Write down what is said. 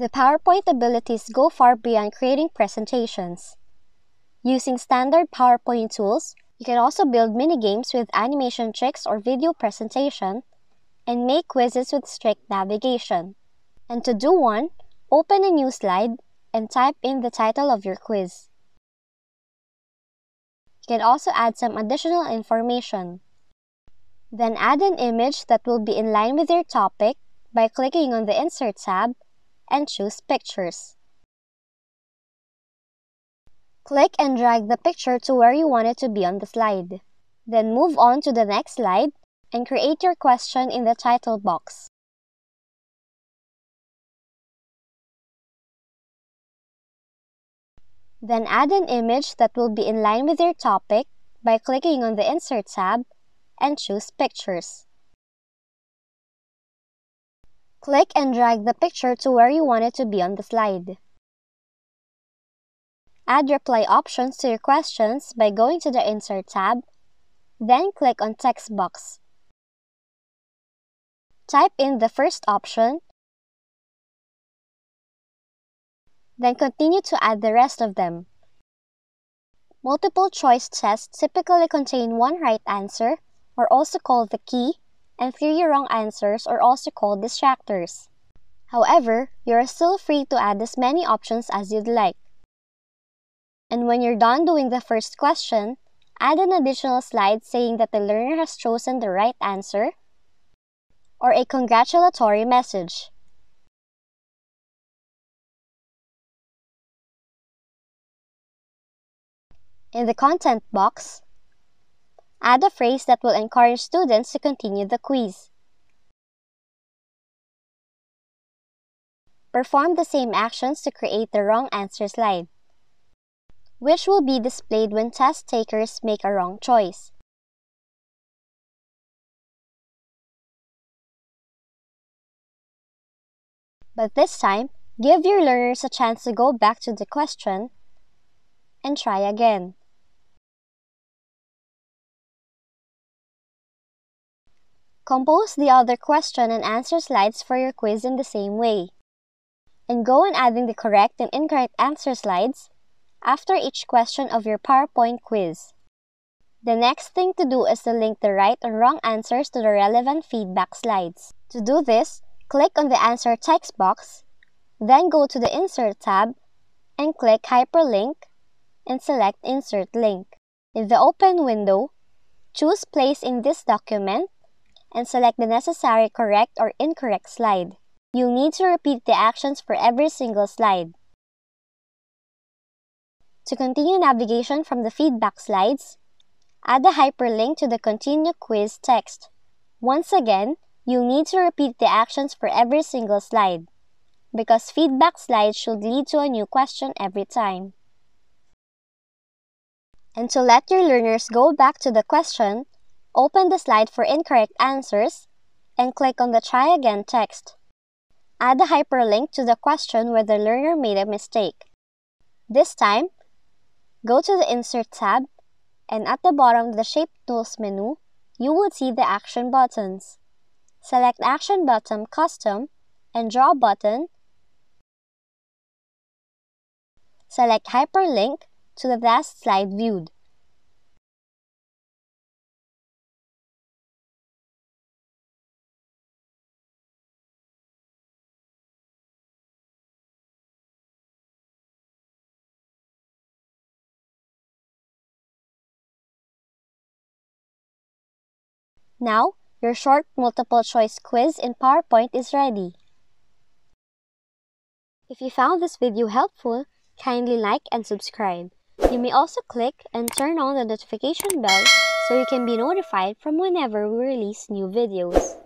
The PowerPoint abilities go far beyond creating presentations. Using standard PowerPoint tools, you can also build mini-games with animation tricks or video presentation, and make quizzes with strict navigation. And to do one, open a new slide and type in the title of your quiz. You can also add some additional information. Then add an image that will be in line with your topic by clicking on the Insert tab and choose Pictures. Click and drag the picture to where you want it to be on the slide. Then move on to the next slide and create your question in the title box. Then add an image that will be in line with your topic by clicking on the Insert tab and choose Pictures. Click and drag the picture to where you want it to be on the slide. Add reply options to your questions by going to the Insert tab, then click on Text box. Type in the first option, then continue to add the rest of them. Multiple choice tests typically contain one right answer, or also called the key, and three wrong answers are also called distractors. However, you are still free to add as many options as you'd like. And when you're done doing the first question, add an additional slide saying that the learner has chosen the right answer or a congratulatory message. In the content box, Add a phrase that will encourage students to continue the quiz. Perform the same actions to create the wrong answer slide, which will be displayed when test takers make a wrong choice. But this time, give your learners a chance to go back to the question and try again. Compose the other question and answer slides for your quiz in the same way. And go on adding the correct and incorrect answer slides after each question of your PowerPoint quiz. The next thing to do is to link the right and wrong answers to the relevant feedback slides. To do this, click on the Answer text box, then go to the Insert tab and click Hyperlink and select Insert Link. In the open window, choose Place in this document and select the necessary correct or incorrect slide. You'll need to repeat the actions for every single slide. To continue navigation from the feedback slides, add a hyperlink to the Continue Quiz text. Once again, you'll need to repeat the actions for every single slide, because feedback slides should lead to a new question every time. And to let your learners go back to the question, Open the slide for incorrect answers and click on the Try Again text. Add a hyperlink to the question where the learner made a mistake. This time, go to the Insert tab and at the bottom of the Shape Tools menu, you will see the Action buttons. Select Action button Custom and Draw button. Select Hyperlink to the last slide viewed. Now, your short multiple choice quiz in PowerPoint is ready. If you found this video helpful, kindly like and subscribe. You may also click and turn on the notification bell so you can be notified from whenever we release new videos.